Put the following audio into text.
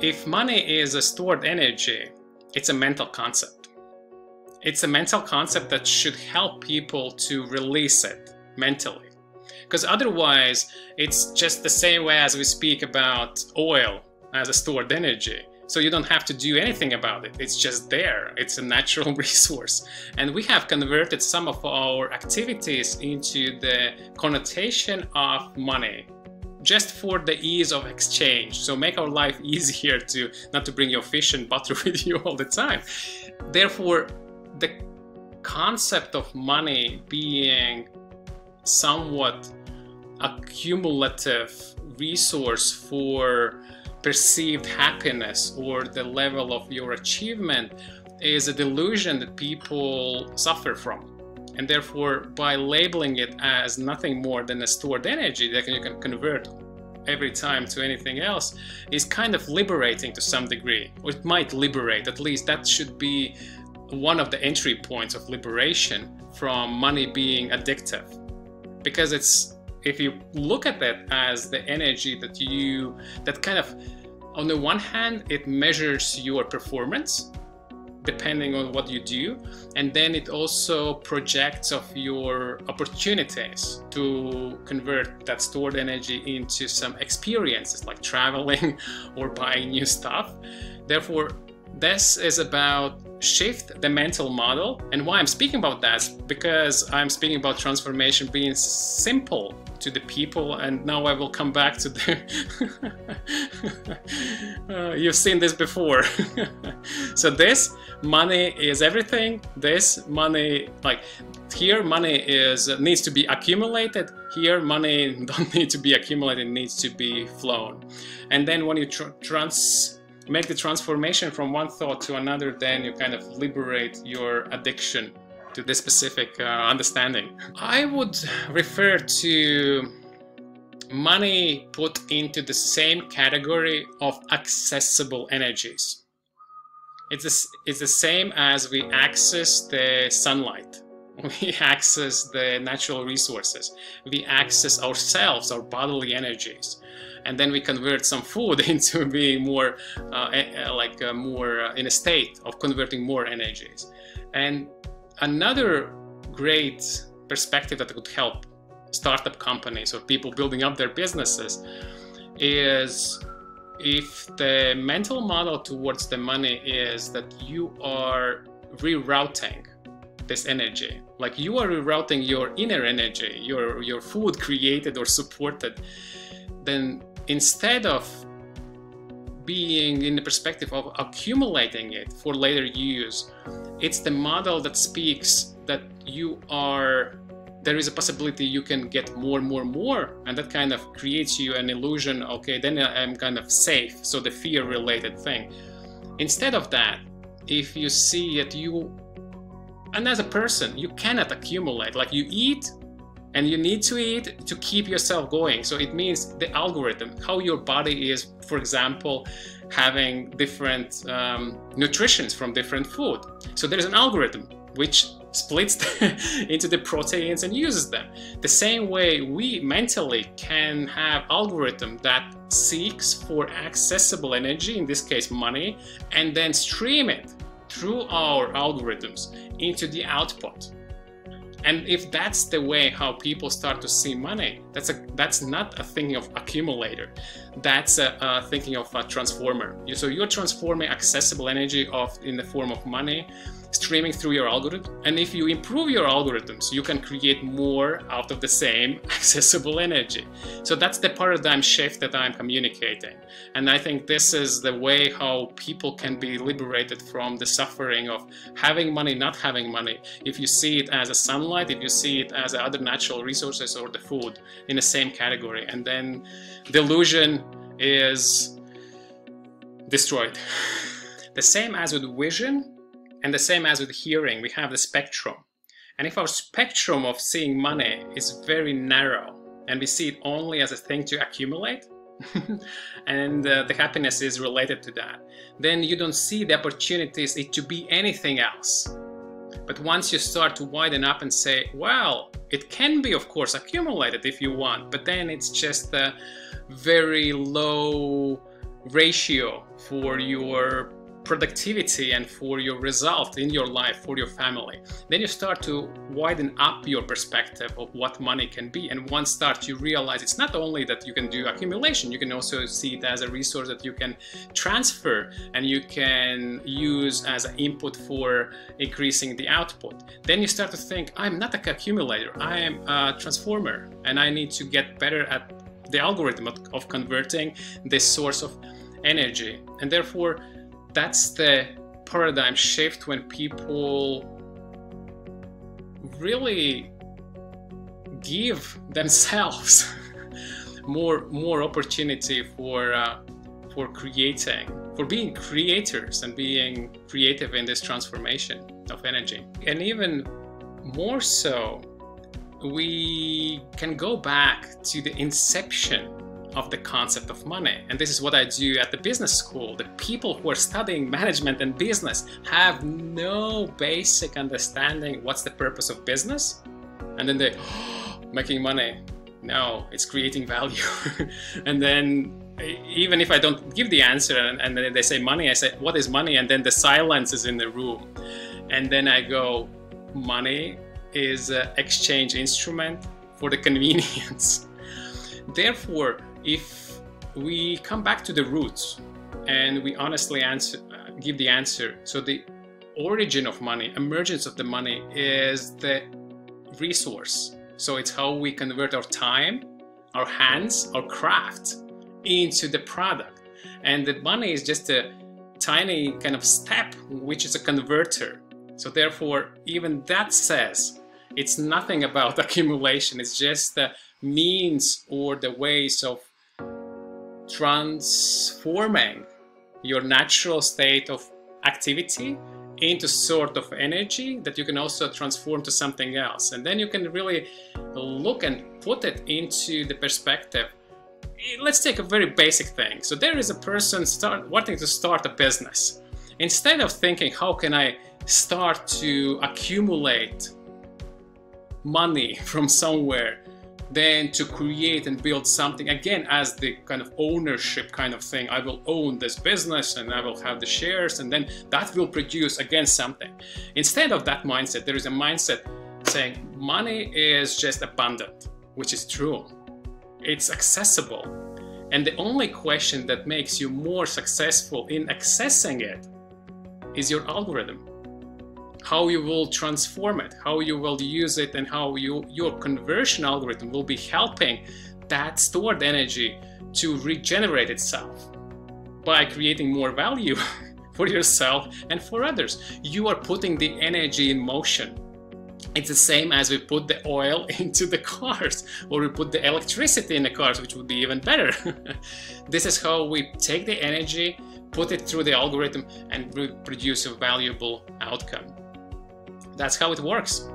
if money is a stored energy, it's a mental concept. It's a mental concept that should help people to release it mentally. Because otherwise, it's just the same way as we speak about oil as a stored energy. So you don't have to do anything about it. It's just there. It's a natural resource. And we have converted some of our activities into the connotation of money just for the ease of exchange. So make our life easier to not to bring your fish and butter with you all the time. Therefore, the concept of money being somewhat accumulative resource for perceived happiness or the level of your achievement is a delusion that people suffer from. And therefore, by labeling it as nothing more than a stored energy that you can convert every time to anything else is kind of liberating to some degree. Or it might liberate, at least that should be one of the entry points of liberation from money being addictive. Because it's if you look at it as the energy that you that kind of on the one hand it measures your performance depending on what you do. And then it also projects of your opportunities to convert that stored energy into some experiences like traveling or buying new stuff. Therefore this is about shift the mental model. And why i'm speaking about that? Because i'm speaking about transformation being simple to the people. And now I will come back to the uh, you've seen this before. So this money is everything this money like here money is needs to be accumulated here money don't need to be accumulated needs to be flown and then when you tr trans make the transformation from one thought to another then you kind of liberate your addiction to this specific uh, understanding. I would refer to money put into the same category of accessible energies. It's the, it's the same as we access the sunlight. We access the natural resources. We access ourselves, our bodily energies. And then we convert some food into being more, uh, like uh, more uh, in a state of converting more energies. And Another great perspective that could help startup companies or people building up their businesses is if the mental model towards the money is that you are rerouting this energy like you are rerouting your inner energy your your food created or supported then instead of being in the perspective of accumulating it for later use. It's the model that speaks that you are there is a possibility you can get more more more and that kind of creates you an illusion okay then i'm kind of safe so the fear related thing instead of that if you see that you and as a person you cannot accumulate like you eat and you need to eat to keep yourself going. So it means the algorithm, how your body is, for example, having different um, nutritions from different food. So there's an algorithm which splits into the proteins and uses them. The same way we mentally can have algorithm that seeks for accessible energy, in this case money, and then stream it through our algorithms into the output. And if that's the way how people start to see money, that's a that's not a thinking of accumulator. That's a, a thinking of a transformer. So you're transforming accessible energy of in the form of money streaming through your algorithm. And if you improve your algorithms, you can create more out of the same accessible energy. So that's the paradigm shift that I'm communicating. And I think this is the way how people can be liberated from the suffering of having money, not having money. If you see it as a sunlight, if you see it as other natural resources or the food in the same category. And then delusion is destroyed. The same as with vision, and the same as with hearing, we have the spectrum. And if our spectrum of seeing money is very narrow and we see it only as a thing to accumulate, and uh, the happiness is related to that, then you don't see the opportunities it to be anything else. But once you start to widen up and say, well, it can be, of course, accumulated if you want, but then it's just a very low ratio for your productivity and for your result in your life for your family then you start to widen up your perspective of what money can be. And once start you realize it's not only that you can do accumulation you can also see it as a resource that you can transfer and you can use as an input for increasing the output. Then you start to think i'm not an accumulator. I am a transformer and i need to get better at the algorithm of, of converting this source of energy. And therefore that's the paradigm shift when people really give themselves more more opportunity for uh, for creating for being creators and being creative in this transformation of energy. And even more so we can go back to the inception of the concept of money. And this is what I do at the business school. The people who are studying management and business have no basic understanding what's the purpose of business. And then they, oh, making money. No, it's creating value. and then even if I don't give the answer and, and then they say money, I say, what is money? And then the silence is in the room. And then I go, money is an exchange instrument for the convenience. Therefore, if we come back to the roots and we honestly answer, uh, give the answer, so the origin of money, emergence of the money is the resource. So it's how we convert our time, our hands, our craft into the product. And the money is just a tiny kind of step, which is a converter. So therefore, even that says it's nothing about accumulation. It's just the means or the ways of transforming your natural state of activity into sort of energy that you can also transform to something else. And then you can really look and put it into the perspective. Let's take a very basic thing. So there is a person start wanting to start a business. Instead of thinking how can i start to accumulate money from somewhere then to create and build something again as the kind of ownership kind of thing. I will own this business and i will have the shares and then that will produce again something. Instead of that mindset there is a mindset saying money is just abundant which is true. It's accessible. And the only question that makes you more successful in accessing it is your algorithm how you will transform it, how you will use it, and how you, your conversion algorithm will be helping that stored energy to regenerate itself by creating more value for yourself and for others. You are putting the energy in motion. It's the same as we put the oil into the cars or we put the electricity in the cars, which would be even better. this is how we take the energy, put it through the algorithm, and produce a valuable outcome. That's how it works.